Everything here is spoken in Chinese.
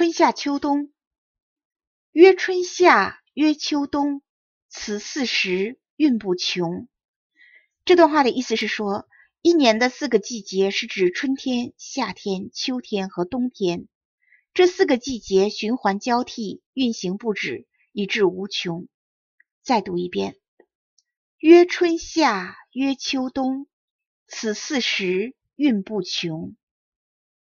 春夏秋冬。曰春夏曰秋冬此四时运不穷。这段话的意思是说一年的四个季节是指春天夏天秋天和冬天。这四个季节循环交替运行不止以致无穷。再读一遍。曰春夏曰秋冬此四时运不穷。